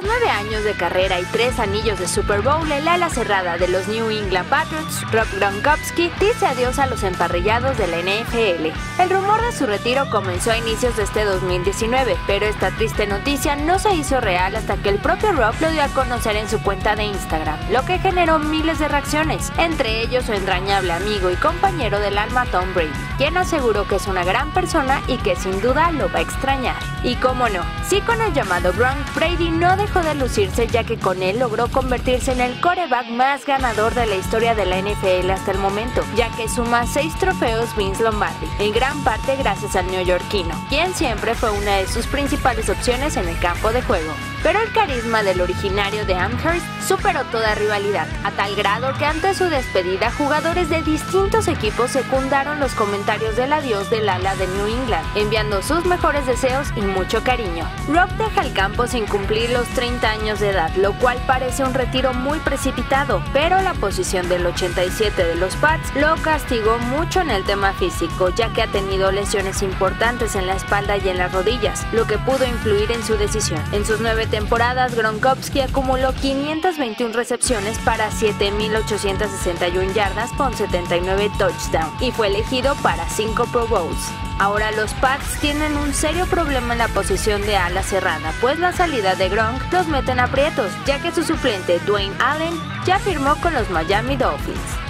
Tras nueve años de carrera y tres anillos de Super Bowl, el ala cerrada de los New England Patriots, Rob Gronkowski, dice adiós a los emparrillados de la NFL. El rumor de su retiro comenzó a inicios de este 2019, pero esta triste noticia no se hizo real hasta que el propio Rob lo dio a conocer en su cuenta de Instagram, lo que generó miles de reacciones, entre ellos su entrañable amigo y compañero del alma Tom Brady, quien aseguró que es una gran persona y que sin duda lo va a extrañar. Y cómo no, sí con el llamado Gronk, Brady no dejó de lucirse ya que con él logró convertirse en el coreback más ganador de la historia de la NFL hasta el momento, ya que suma seis trofeos Vince Lombardi, en gran parte gracias al neoyorquino, quien siempre fue una de sus principales opciones en el campo de juego. Pero el carisma del originario de Amherst superó toda rivalidad, a tal grado que ante su despedida jugadores de distintos equipos secundaron los comentarios del adiós del ala de New England, enviando sus mejores deseos y mucho cariño. Rob deja el campo sin cumplir los 30 años de edad, lo cual parece un retiro muy precipitado, pero la posición del 87 de los Pats lo castigó mucho en el tema físico, ya que ha tenido lesiones importantes en la espalda y en las rodillas, lo que pudo influir en su decisión. En sus nueve temporadas, Gronkowski acumuló 521 recepciones para 7.861 yardas con 79 touchdowns y fue elegido para 5 Pro Bowls. Ahora los Pats tienen un serio problema en la posición de ala cerrada, pues la salida de Gronk los mete en aprietos, ya que su suplente Dwayne Allen ya firmó con los Miami Dolphins.